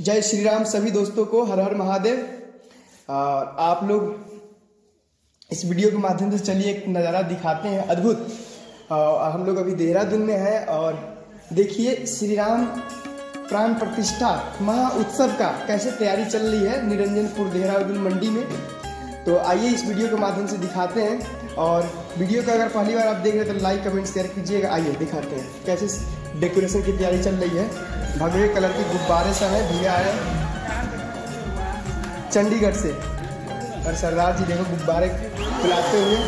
जय श्री राम सभी दोस्तों को, हर हर महादेव। और आप लोग इस वीडियो के माध्यम से चलिए एक नज़ारा दिखाते हैं, अद्भुत। और हम लोग अभी देहरादून में हैं और देखिए श्री राम प्राण प्रतिष्ठा महा उत्सव का कैसे तैयारी चल रही है निरंजनपुर देहरादून मंडी में। तो आइए इस वीडियो के माध्यम से दिखाते हैं और वीडियो का अगर पहली बार आप देख रहे हैं तो लाइक कमेंट शेयर कीजिएगा। आइए दिखाते हैं कैसे डेकोरेशन की तैयारी चल रही है। भगवे कलर के गुब्बारे सब है भैया आए चंडीगढ़ से। और सरदार जी देखो गुब्बारे फुलाते हुए।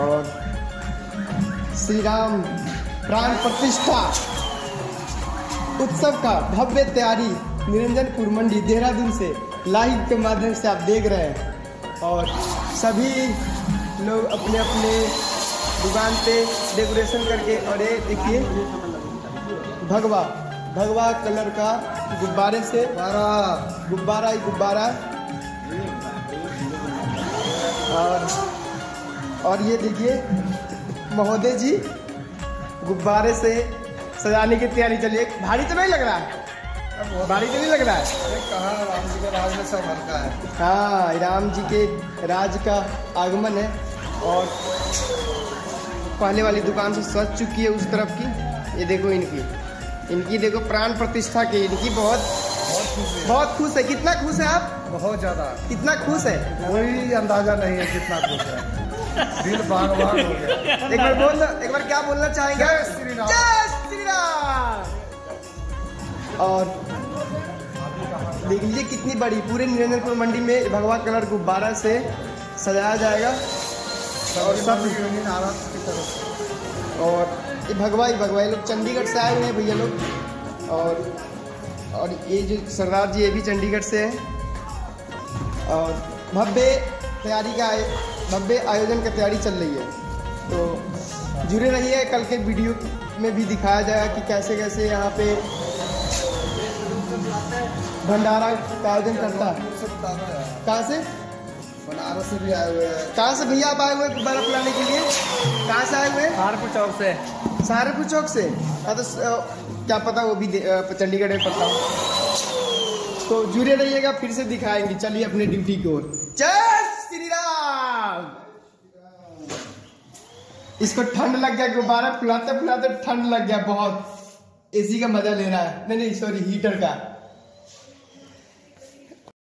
और श्री राम प्राण प्रतिष्ठा उत्सव का भव्य तैयारी। निरंजनपुर मंडी देहरादून से लाइव के माध्यम से आप देख रहे हैं। और सभी लोग अपने अपने दुकान पे डेकोरेशन करके और ये देखिए भगवा भगवा कलर का गुब्बारे से गुब्बारा ही गुब्बारा। और और ये देखिए महोदय जी गुब्बारे से सजाने की तैयारी चलिए। भारी तो नहीं लग रहा है। भारी तो नहीं लग रहा है? कहा? राम जी का राज में सब हल्का है। हाँ राम जी के राज का आगमन है और पहले वाली दुकान से सज चुकी है उस तरफ़ की। ये देखो इनकी। इनकी देखो प्राण प्रतिष्ठा की। इनकी बहुत बहुत खुश है। बहुत खुश है। कितना खुश है आप? बहुत ज़्यादा। कितना खुश है? कोई अंदाज़ा नहीं है कितना खुश है। दिल बाग बाग हो गया। एक बार बोल एक बार क्या बोलना चाहेंगे जय श्री राम। जय श्री राम! और देख लीजिए कितनी बड़ी, पूरे निरंजनपुर मंडी में भगवा कलर गुब्बारा से सजाया जाएगा। और सब तरफ़ और ये भगवा ही भगवा लोग चंडीगढ़ से आए हुए हैं भैया लोग। और और ये जो सरदार जी, ये भी चंडीगढ़ से हैं। और भव्य तैयारी का भव्य आयोजन का तैयारी चल रही है। तो जुड़े रहिए, कल के वीडियो में भी दिखाया जाएगा कि कैसे कैसे यहाँ पे भंडारा का आयोजन करता है। कहाँ से? बनारस से भी आए हुए हैं। कहाँ से भैया आप आए हुए गुब्बारा फुलाने के लिए? कहाँ से आए हुए सहारनपुर चौक से। सहारनपुर चौक से। हाँ तो क्या पता वो भी चंडीगढ़ में पड़ता हो। तो जुड़े रहिएगा फिर से दिखाएँगे। चलिए अपने ड्यूटी की ओर। जय श्री राम! इसको ठंड लग गया गुब्बारा फुलाते फुलाते ठंड लग गया बहुत। एसी का मज़ा ले रहा है। नहीं नहीं सॉरी हीटर का।